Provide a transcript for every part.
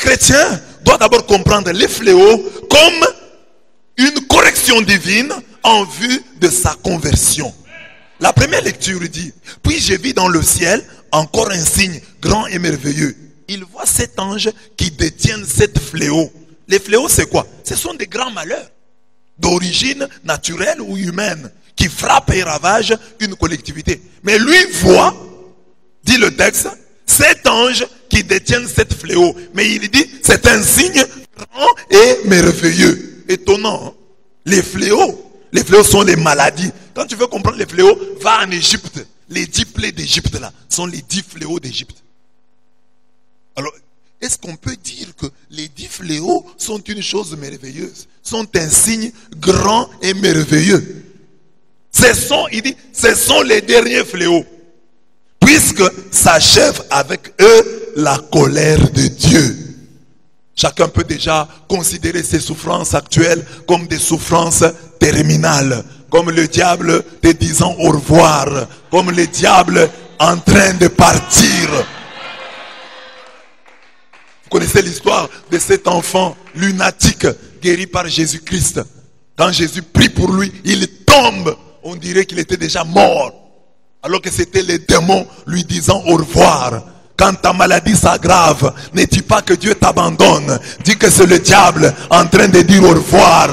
chrétien doit d'abord comprendre les fléaux comme une correction divine en vue de sa conversion. La première lecture dit, puis j'ai vu dans le ciel encore un signe grand et merveilleux. Il voit cet ange qui détient cette fléau. Les fléaux, c'est quoi? Ce sont des grands malheurs d'origine naturelle ou humaine qui frappent et ravagent une collectivité. Mais lui voit, dit le texte, cet ange détient cette fléau. Mais il dit, c'est un signe grand et merveilleux. Étonnant. Hein? les fléaux, les fléaux sont les maladies. Quand tu veux comprendre les fléaux, va en Égypte. Les dix plaies d'Égypte là sont les dix fléaux d'Égypte. Alors, est-ce qu'on peut dire que les dix fléaux sont une chose merveilleuse, sont un signe grand et merveilleux? Ce sont, il dit, ce sont les derniers fléaux, puisque s'achève avec eux la colère de Dieu. Chacun peut déjà considérer ses souffrances actuelles comme des souffrances terminales, comme le diable te disant au revoir, comme le diable en train de partir. Vous connaissez l'histoire de cet enfant lunatique guéri par Jésus-Christ. Quand Jésus prie pour lui, il tombe. On dirait qu'il était déjà mort. Alors que c'était les démons lui disant au revoir. Quand ta maladie s'aggrave, ne dis pas que Dieu t'abandonne? Dis que c'est le diable en train de dire au revoir.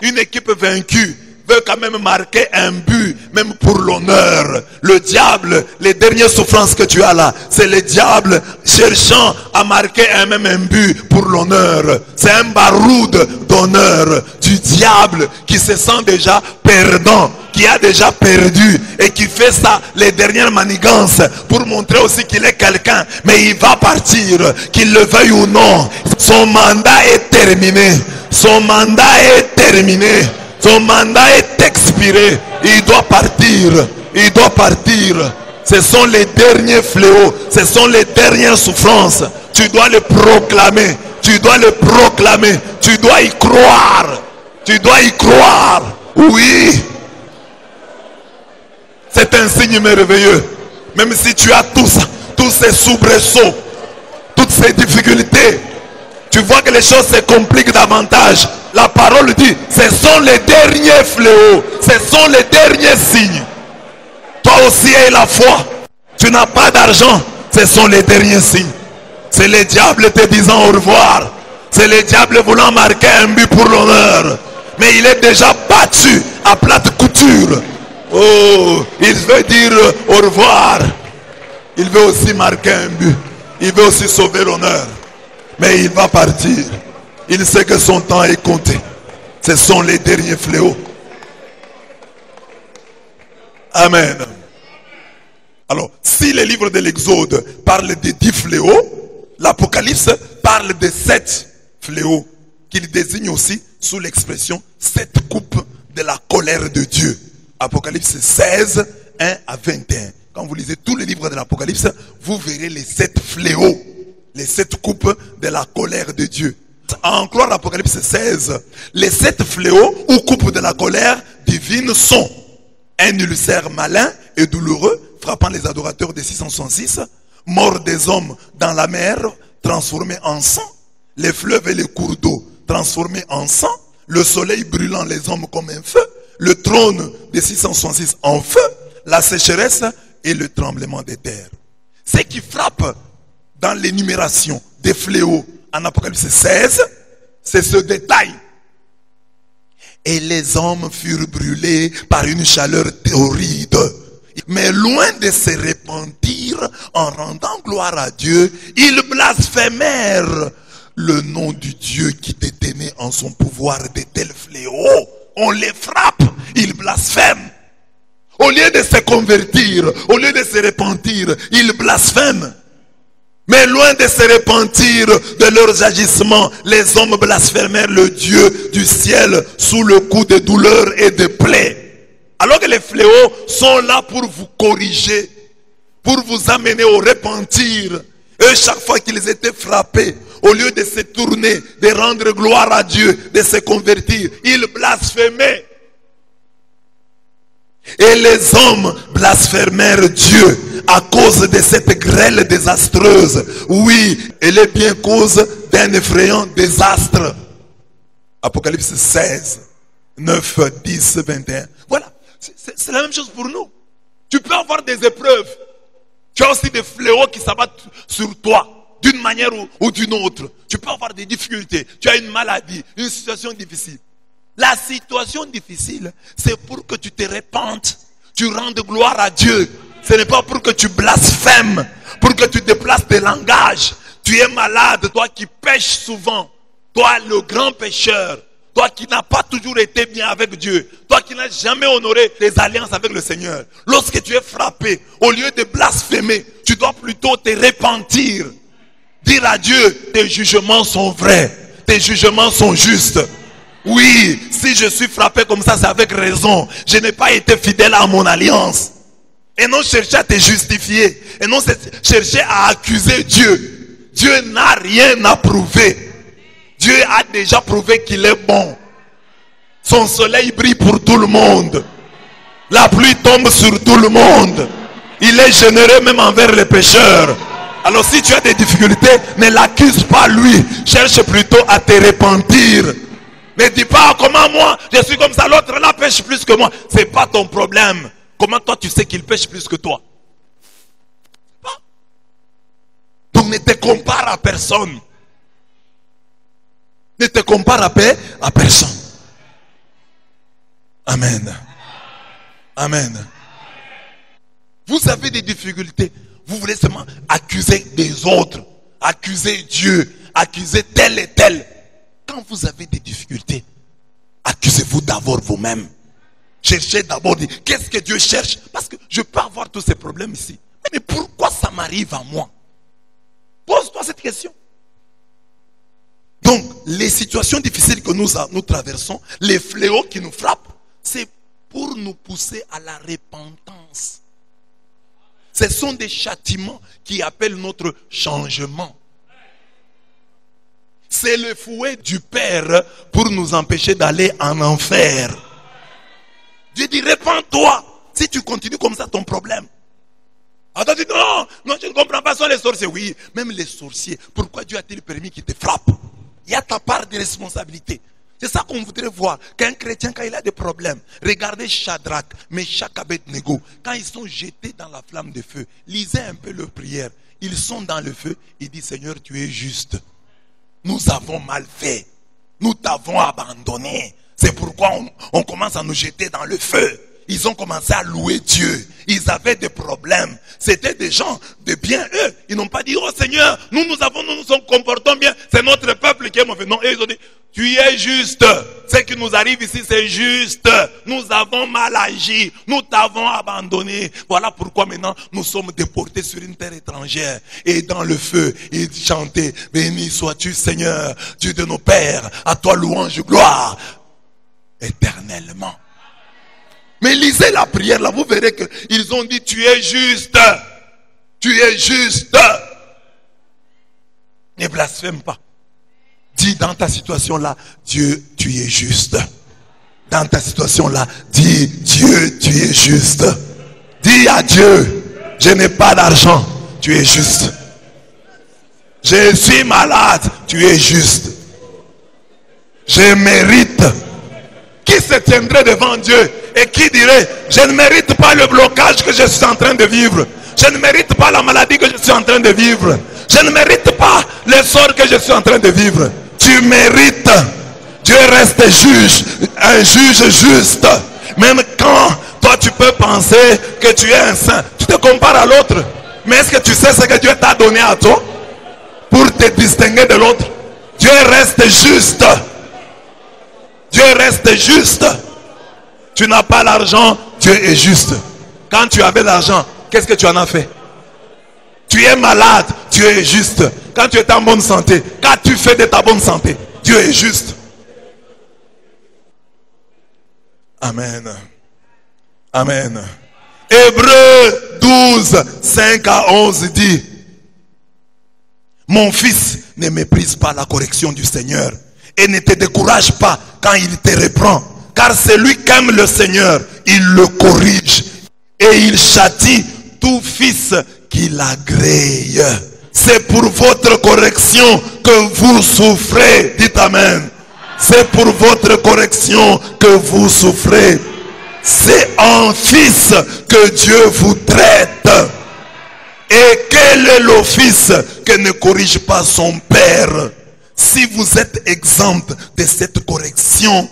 Une équipe vaincue veut quand même marquer un but, même pour l'honneur. Le diable, les dernières souffrances que tu as là, c'est le diable cherchant à marquer un même un but pour l'honneur. C'est un baroud d'honneur du diable qui se sent déjà perdant qui a déjà perdu et qui fait ça les dernières manigances pour montrer aussi qu'il est quelqu'un. Mais il va partir, qu'il le veuille ou non. Son mandat est terminé. Son mandat est terminé. Son mandat est expiré. Il doit partir. Il doit partir. Ce sont les derniers fléaux. Ce sont les dernières souffrances. Tu dois le proclamer. Tu dois le proclamer. Tu dois y croire. Tu dois y croire. Oui. C'est un signe merveilleux. Même si tu as tous, tous ces soubresauts, toutes ces difficultés, tu vois que les choses se compliquent davantage. La parole dit, ce sont les derniers fléaux, ce sont les derniers signes. Toi aussi aie la foi. Tu n'as pas d'argent, ce sont les derniers signes. C'est le diable te disant au revoir. C'est le diable voulant marquer un but pour l'honneur. Mais il est déjà battu à plate couture. Oh, il veut dire au revoir. Il veut aussi marquer un but. Il veut aussi sauver l'honneur. Mais il va partir. Il sait que son temps est compté. Ce sont les derniers fléaux. Amen. Alors, si le livre de l'Exode parle de dix fléaux, l'Apocalypse parle de sept fléaux qu'il désigne aussi sous l'expression sept coupes de la colère de Dieu. Apocalypse 16, 1 à 21. Quand vous lisez tous les livres de l'Apocalypse, vous verrez les sept fléaux, les sept coupes de la colère de Dieu. En croire l'Apocalypse 16, les sept fléaux ou coupes de la colère divine sont un ulcère malin et douloureux frappant les adorateurs des 666, mort des hommes dans la mer transformés en sang, les fleuves et les cours d'eau transformés en sang, le soleil brûlant les hommes comme un feu, le trône des 666 en feu, la sécheresse et le tremblement des terres. Ce qui frappe dans l'énumération des fléaux en Apocalypse 16, c'est ce détail. Et les hommes furent brûlés par une chaleur horrible. Mais loin de se repentir en rendant gloire à Dieu, ils blasphémèrent le nom du Dieu qui détenait en son pouvoir de tels fléaux on les frappe, ils blasphèment. Au lieu de se convertir, au lieu de se repentir, ils blasphèment. Mais loin de se repentir de leurs agissements, les hommes blasphémèrent le Dieu du ciel sous le coup de douleurs et de plaies. Alors que les fléaux sont là pour vous corriger, pour vous amener au repentir. Et chaque fois qu'ils étaient frappés, au lieu de se tourner, de rendre gloire à Dieu, de se convertir, ils blasphémaient. Et les hommes blasphémèrent Dieu à cause de cette grêle désastreuse, oui, elle est bien cause d'un effrayant désastre. Apocalypse 16, 9, 10, 21. Voilà, c'est la même chose pour nous. Tu peux avoir des épreuves. Tu as aussi des fléaux qui s'abattent sur toi d'une manière ou, d'une autre. Tu peux avoir des difficultés. Tu as une maladie, une situation difficile. La situation difficile, c'est pour que tu te répandes, tu rendes gloire à Dieu. Ce n'est pas pour que tu blasphèmes, pour que tu déplaces des langages. Tu es malade, toi qui pêches souvent, toi le grand pécheur, toi qui n'as pas toujours été bien avec Dieu, toi qui n'as jamais honoré tes alliances avec le Seigneur. Lorsque tu es frappé, au lieu de blasphémer, tu dois plutôt te repentir. Dire à Dieu, tes jugements sont vrais, tes jugements sont justes. Oui, si je suis frappé comme ça, c'est avec raison. Je n'ai pas été fidèle à mon alliance. Et non chercher à te justifier. Et non chercher à accuser Dieu. Dieu n'a rien à prouver. Dieu a déjà prouvé qu'il est bon. Son soleil brille pour tout le monde. La pluie tombe sur tout le monde. Il est généreux même envers les pécheurs. Alors si tu as des difficultés, ne l'accuse pas lui. Cherche plutôt à te repentir. Ne dis pas comment moi, je suis comme ça, l'autre là pêche plus que moi. C'est pas ton problème. Comment toi tu sais qu'il pêche plus que toi? Donc ne te compare à personne. Ne te compare à, à personne. Amen. Amen. Vous avez des difficultés. Vous voulez seulement accuser des autres, accuser Dieu, accuser tel et tel. Quand vous avez des difficultés, accusez-vous d'abord vous-même. Cherchez d'abord, qu'est-ce que Dieu cherche? Parce que je peux avoir tous ces problèmes ici. Mais pourquoi ça m'arrive à moi? Pose-toi cette question. Donc, les situations difficiles que nous, nous traversons, les fléaux qui nous frappent, c'est pour nous pousser à la repentance. Ce sont des châtiments qui appellent notre changement. C'est le fouet du Père pour nous empêcher d'aller en enfer. Dieu dit, répands-toi. Si tu continues comme ça, ton problème. Attends, dit, non, non, je ne comprends pas, ça les sorciers. Oui, même les sorciers. Pourquoi Dieu a-t-il permis qu'ils te frappent? Il y a ta part de responsabilité. C'est ça qu'on voudrait voir. Qu'un chrétien, quand il a des problèmes, regardez Shadrach, Meshach, Abednego, quand ils sont jetés dans la flamme de feu, lisez un peu leur prière. Ils sont dans le feu, il dit Seigneur, tu es juste. Nous avons mal fait. Nous t'avons abandonné. C'est pourquoi on, commence à nous jeter dans le feu. Ils ont commencé à louer Dieu. Ils avaient des problèmes. C'était des gens de bien, eux. Ils n'ont pas dit, oh Seigneur, nous nous avons, nous nous comportons bien. C'est notre peuple qui est mauvais. Non, ils ont dit, tu es juste. Ce qui nous arrive ici, c'est juste. Nous avons mal agi. Nous t'avons abandonné. Voilà pourquoi maintenant nous sommes déportés sur une terre étrangère. Et dans le feu, ils chantaient, béni sois-tu Seigneur, Dieu de nos pères. À toi louange, gloire. Éternellement. Mais lisez la prière là, vous verrez qu'ils ont dit tu es juste. Tu es juste. Ne blasphème pas. Dis dans ta situation là, Dieu, tu es juste. Dans ta situation là, dis Dieu, tu es juste. Dis à Dieu, je n'ai pas d'argent, tu es juste. Je suis malade, tu es juste. Je mérite. Qui se tiendrait devant Dieu et qui dirait, je ne mérite pas le blocage que je suis en train de vivre. Je ne mérite pas la maladie que je suis en train de vivre. Je ne mérite pas le sort que je suis en train de vivre. Tu mérites. Dieu reste juge, un juge juste. Même quand toi tu peux penser que tu es un saint, tu te compares à l'autre. Mais est-ce que tu sais ce que Dieu t'a donné à toi pour te distinguer de l'autre? Dieu reste juste. Dieu reste juste. Tu n'as pas l'argent, Dieu est juste. Quand tu avais l'argent, qu'est-ce que tu en as fait? Tu es malade, Dieu est juste. Quand tu es en bonne santé, quand tu fais de ta bonne santé, Dieu est juste. Amen. Amen. Hébreu 12, 5 à 11 dit, mon fils ne méprise pas la correction du Seigneur et ne te décourage pas quand il te reprend car celui qui aime le Seigneur, il le corrige et il châtie tout fils qu'il agrée. C'est pour votre correction que vous souffrez. Dites Amen. C'est pour votre correction que vous souffrez. C'est en fils que Dieu vous traite. Et quel est l'office que ne corrige pas son père? Si vous êtes exempt de cette correction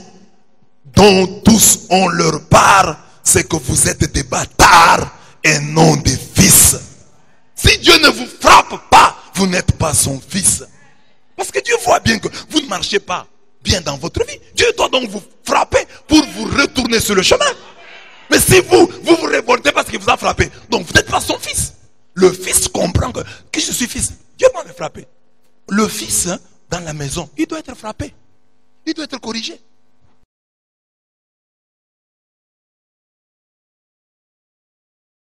dont tous ont leur part, c'est que vous êtes des bâtards et non des fils. Si Dieu ne vous frappe pas, vous n'êtes pas son fils. Parce que Dieu voit bien que vous ne marchez pas bien dans votre vie. Dieu doit donc vous frapper pour vous retourner sur le chemin. Mais si vous, vous vous révoltez parce qu'il vous a frappé, donc vous n'êtes pas son fils. Le fils comprend que, que je suis fils? Dieu m'a frappé. Le fils, hein, dans la maison, il doit être frappé. Il doit être corrigé.